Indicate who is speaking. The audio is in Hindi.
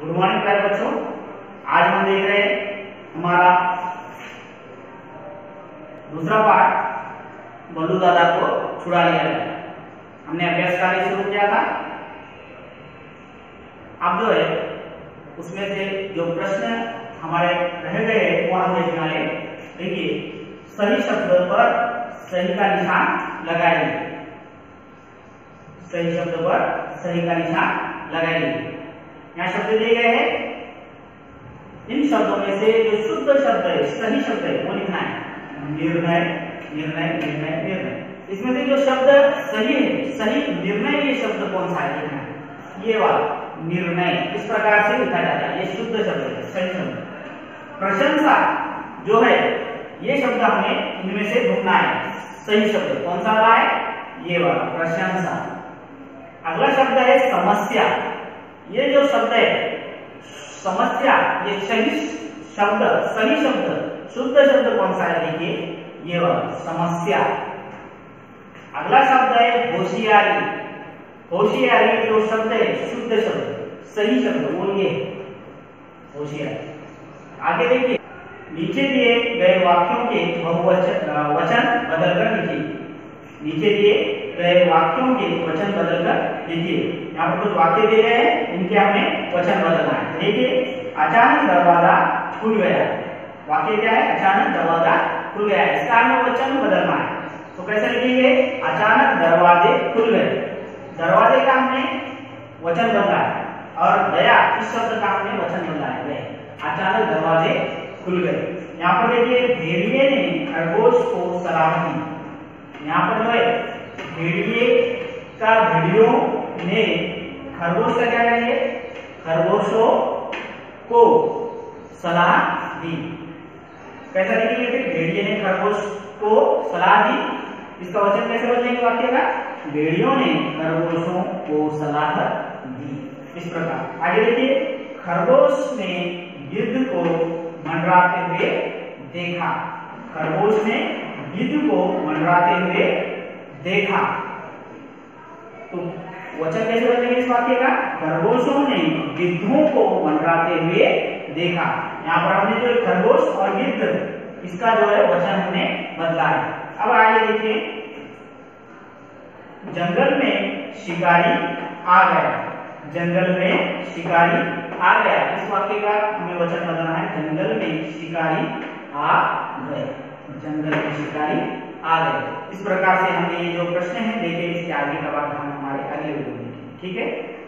Speaker 1: गुड मॉर्निंग प्यारे बच्चों। आज हम देख रहे हैं हमारा दूसरा पार्ट बल्लू दादा को छुड़ा लिया गया हमने अभ्यास कार्य शुरू किया था। अब जो है, उसमें से जो प्रश्न हमारे रह गए हैं, वो हम वाले देखिए, सही शब्द पर सही का निशान लगाएँगे। सही शब्द पर सही का निशान लगाएँगे। यहाँ शब्द दिए गए हैं? इन शब्दों में से जो शुद्ध शब्द है, सही शब्द है, वो लिखना है। निर्णय निर्णय निर्णय निर्णय। इसमें से जो शब्द सही है, सही निर्णय ये शब्द कौन सा है लिखना है? ये वाला, निर्णय। इस प्रकार से लिखा जाता है, ये शुद्ध शब्द है, सही शब्द प्रशंसा जो है, ये शब्द हमें इनमें से ढूंढना है। सही शब्द कौन सा वाला है? ये वाला, प्रशंसा। अगला शब्द है समस्या। ये जो शब्द है, समस्या, ये सही शब्द सही शब्द, शुद्ध शब्द कौन सा है देखिए? ये वाला, समस्या। अगला शब्द है होशियारी। होशियारी जो शब्द है, शुद्ध शब्द, सही शब्द वो ये होशियारी। आगे देखिए, नीचे दिए गए वाक्यों के बहुवचन, वचन बदलकर लिखिए। नीचे दिए गए वाक्यों के वचन बदलकर लिखिए यहाँ पर कुछ वाक्य दे गए हैं इनके हमें वचन बदलना है। देखिए, अचानक दरवाज़ा खुल गया वाक्य क्या है? अचानक दरवाज़ा खुल गया इसका हमें वचन बदलना है। तो कैसे लिखेंगे? अचानक दरवाजे खुल गए। दरवाजे का हमने वचन बदला है और गया इस शब्द का हमने वचन बदला है। अचानक दरवाजे खुल गए। यहाँ पर देखिए, भेड़िए ने खरगोश को सलाह दी। यहाँ पर जो है भेड़िए का भेड़ियों ने खरगोश का क्या करेंगे? खरगोशों को सलाह दी। कैसा लिखेंगे फिर भेड़िए ने खरगोश को सलाह दी। इसका वचन कैसे बदलेंगे वाक्य का? भेड़ियों ने खरगोशों को सलाह दी। इस प्रकार। आगे देखिए, खरगोश ने गिद्ध को मंडराते हुए देखा। खरगोश ने गिद्ध को मंडराते हुए देखा। तो वचन कैसे बदलेंगे इस वाक्य का? खरगोशों ने गिद्धों को मंडराते हुए देखा। यहाँ पर हमने जो खरगोश और गिद्ध, इसका जो है वचन हमने बदला है अब आगे देखिए। जंगल में शिकारी आ गया। जंगल में शिकारी आ गया। इस वाक्य का हमें वचन बदलना है। जंगल में शिकारी आ गए। जंगल के शिकारी आ गए। इस प्रकार से हमने ये जो प्रश्न है, देखे, इसके आगे का बात हम हमारे अगले वीडियो में। ठीक है?